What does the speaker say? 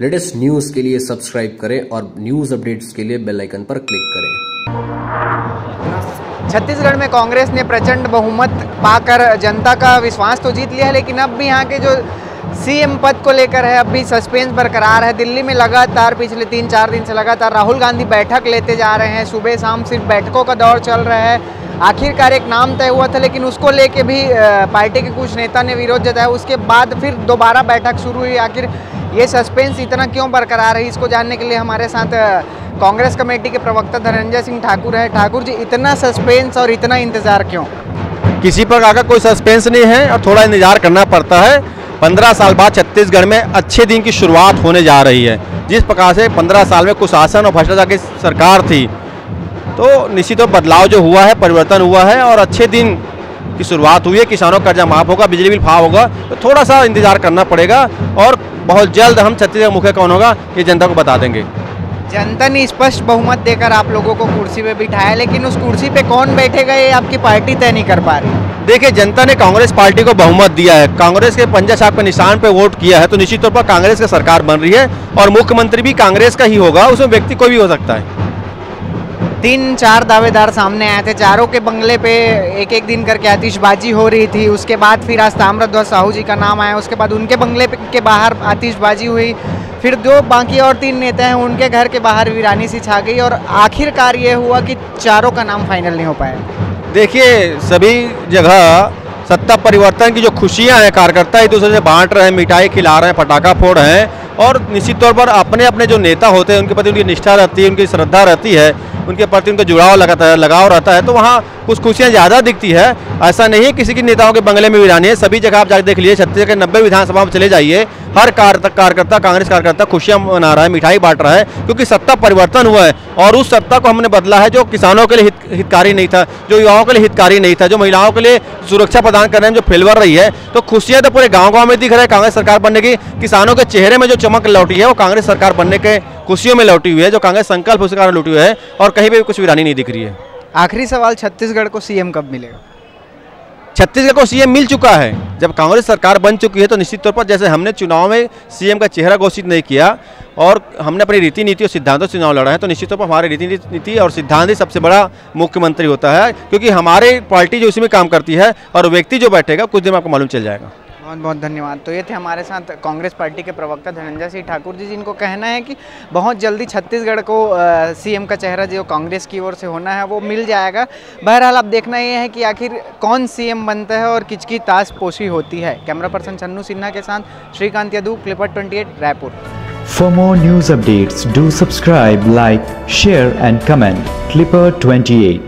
Latest news के लिए subscribe करें और न्यूज़ अपडेट्स के लिए बेल आइकन पर क्लिक करें। छत्तीसगढ़ में कांग्रेस ने प्रचंड बहुमत पाकर जनता का विश्वास तो जीत लिया है लेकिन अब भी यहाँ के जो सीएम पद को लेकर है, अब भी सस्पेंस बरकरार है। दिल्ली में लगातार पिछले तीन चार दिन से लगातार राहुल गांधी बैठक लेते जा रहे हैं। सुबह शाम सिर्फ़ बैठकों का दौर चल रहा है। आखिरकार एक नाम तय हुआ था, लेकिन उसको लेके भी पार्टी के कुछ नेता ने विरोध जताया। उसके बाद फिर दोबारा बैठक शुरू हुई। आखिर ये सस्पेंस इतना क्यों बरकरार है, इसको जानने के लिए हमारे साथ कांग्रेस कमेटी के प्रवक्ता धनंजय सिंह ठाकुर है। ठाकुर जी, इतना सस्पेंस और इतना इंतज़ार क्यों? किसी प्रकार का कोई सस्पेंस नहीं है और थोड़ा इंतज़ार करना पड़ता है। पंद्रह साल बाद छत्तीसगढ़ में अच्छे दिन की शुरुआत होने जा रही है। जिस प्रकार से पंद्रह साल में कुशासन और भ्रष्टाचार की सरकार थी तो निश्चित तौर बदलाव जो हुआ है परिवर्तन हुआ है और अच्छे दिन की शुरुआत हुई है। किसानों का कर्जा माफ़ होगा बिजली बिल फाफ होगा तो थोड़ा सा इंतज़ार करना पड़ेगा और बहुत जल्द हम छत्तीसगढ़ मुख्य कौन होगा ये जनता को बता देंगे। जनता ने स्पष्ट बहुमत देकर आप लोगों को कुर्सी पे बिठाया लेकिन उस कुर्सी पे कौन बैठेगा ये आपकी पार्टी तय नहीं कर पा रही। देखिए जनता ने कांग्रेस पार्टी को बहुमत दिया है। कांग्रेस के पंजा साहब के निशान पे वोट किया है तो निश्चित तौर पर कांग्रेस की सरकार बन रही है और मुख्यमंत्री भी कांग्रेस का ही होगा उसमें व्यक्ति कोई भी हो सकता है। तीन चार दावेदार सामने आए थे। चारों के बंगले पे एक एक दिन करके आतिशबाजी हो रही थी। उसके बाद फिर आज ताम्रध्वज साहू जी का नाम आया। उसके बाद उनके बंगले के बाहर आतिशबाजी हुई। फिर जो बाकी और तीन नेता हैं। उनके घर के बाहर वीरानी सी छा गई और आखिरकार ये हुआ कि चारों का नाम फाइनल नहीं हो पाया। देखिए, सभी जगह सत्ता परिवर्तन की जो खुशियाँ हैं, कार्यकर्ता एक दूसरे से बांट रहे हैं, मिठाई खिला रहे हैं, पटाखा फोड़ रहे हैं और निश्चित तौर पर अपने अपने जो नेता होते हैं, उनके प्रति उनकी निष्ठा रहती है, उनकी श्रद्धा रहती है। उनके प्रति उनका जुड़ाव लगाता है लगाव रहता है तो वहाँ कुछ खुशियाँ ज़्यादा दिखती है। ऐसा नहीं है किसी की नेताओं के बंगले में वीरानी है। सभी जगह आप जाकर देख लीजिए छत्तीसगढ़ के नब्बे विधानसभा में चले जाइए। हर कार्यकर्ता कांग्रेस कार्यकर्ता खुशियाँ मना रहा है मिठाई बांट रहा है क्योंकि सत्ता परिवर्तन हुआ है। और उस सत्ता को हमने बदला है जो किसानों के लिए हित, हितकारी नहीं था जो युवाओं के लिए हितकारी नहीं था जो महिलाओं के लिए सुरक्षा प्रदान करने में जो फेलवर रही है। तो खुशियाँ तो पूरे गाँव गाँव में दिख रहा है कांग्रेस सरकार बनने की। किसानों के चेहरे में जो चमक लौटी है वो कांग्रेस सरकार बनने के खुशियों में लौटी हुई है जो कांग्रेस संकल्प उसके कारण लौटी हुई है। और कहीं भी कुछ वीरानी नहीं दिख रही है। आखिरी सवाल छत्तीसगढ़ को सीएम कब मिलेगा? छत्तीसगढ़ को सीएम मिल चुका है। जब कांग्रेस सरकार बन चुकी है तो निश्चित तौर पर जैसे हमने चुनाव में सीएम का चेहरा घोषित नहीं किया और हमने अपनी रीति नीति और सिद्धांतों से चुनाव लड़ा है तो निश्चित तौर पर हमारे रीति नीति और सिद्धांत ही सबसे बड़ा मुख्यमंत्री होता है, क्योंकि हमारे पार्टी जो उसी में काम करती है और व्यक्ति जो बैठेगा, कुछ दिन में आपको मालूम चल जाएगा। बहुत बहुत धन्यवाद तो ये थे हमारे साथ कांग्रेस पार्टी के प्रवक्ता धनंजय सिंह ठाकुर जी जिनको कहना है कि बहुत जल्दी छत्तीसगढ़ को सीएम का चेहरा जो कांग्रेस की ओर से होना है वो मिल जाएगा बहरहाल अब देखना ये है कि आखिर कौन सीएम बनता है और किचकी ताश पोशी होती है कैमरा पर्सन चन्नू सिन्हा के साथ Shrikant Yadu clipper twenty Raipur For more news updates, do subscribe, like, share and comment. Clipper 28.